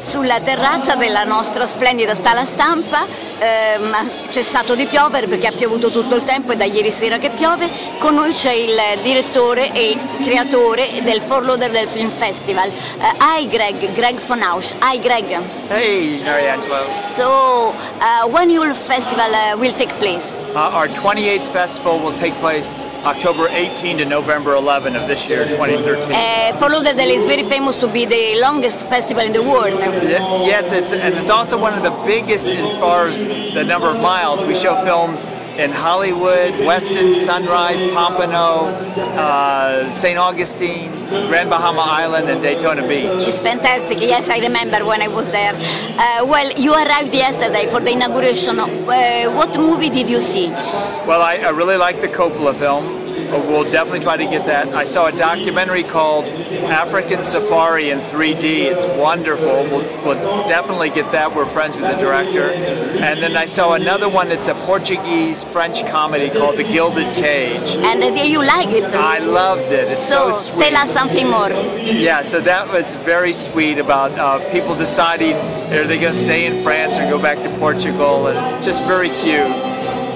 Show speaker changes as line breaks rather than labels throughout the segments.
sulla terrazza della nostra splendida stala stampa, eh, ha cessato di piovere perché ha piovuto tutto il tempo e da ieri sera che piove. Con noi c'è il direttore e creatore del Forloader del Film Festival. Uh, hi Greg, Greg von Ausch. Hi Greg.
Hey, Mariangelo.
So, uh, when your festival uh, will take place?
Uh, our 28th festival will take place October 18 to November 11 of this year, 2013.
Uh, is very famous to be the longest festival in the world.
Yes, it's and it's also one of the biggest as far as the number of miles. We show films in Hollywood, Weston, Sunrise, Pompano, uh, St. Augustine, Grand Bahama Island, and Daytona Beach.
It's fantastic. Yes, I remember when I was there. Uh, well, you arrived yesterday for the inauguration. Uh, what movie did you see?
Well, I, I really like the Coppola film. We'll definitely try to get that. I saw a documentary called African Safari in 3D. It's wonderful. We'll, we'll, definitely get that. We're friends with the director. And then I saw another one that's a Portuguese French comedy called The Gilded Cage.
And uh, you like it?
I loved it. It's so, so sweet.
tell us something more.
Yeah, so that was very sweet about uh, people deciding are they going to stay in France or go back to Portugal, and it's just very cute.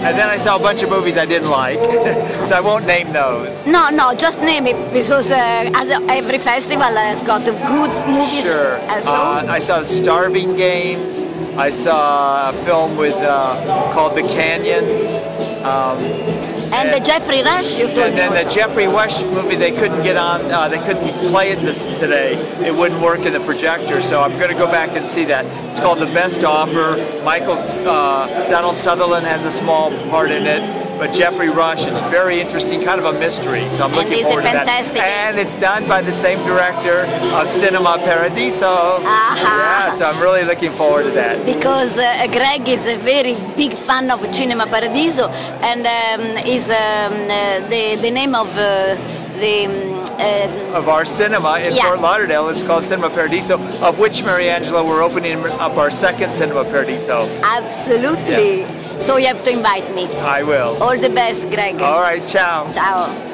And then I saw a bunch of movies I didn't like, so I won't name those.
No, no, just name it because uh, as every festival has got good movies.
Sure. Uh, I saw Starving Games. I saw a film with uh, called The Canyons. Um,
and, and, the Geoffrey Rush you told
And then the Geoffrey Rush movie they couldn't get on, uh, they couldn't play it this today. It wouldn't work in the projector, so I'm going to go back and see that. It's called The Best Offer. Michael uh, Donald Sutherland has a small part in it. But Geoffrey Rush, it's very interesting, kind of a mystery. So I'm looking forward to
fantastic.
that. And it's done by the same director of Cinema Paradiso.
Uh-huh.
Yeah, so I'm really looking forward to that.
Because uh, Greg is a very big fan of Cinema Paradiso, and um, is um, uh, the the name of uh, the.
Um, of our cinema in
yeah.
Fort Lauderdale. It's called Cinema Paradiso, of which, Mariangela, we're opening up our second Cinema Paradiso.
Absolutely. Yeah. So you have to invite me.
I will.
All the best, Greg.
All right, ciao.
Ciao.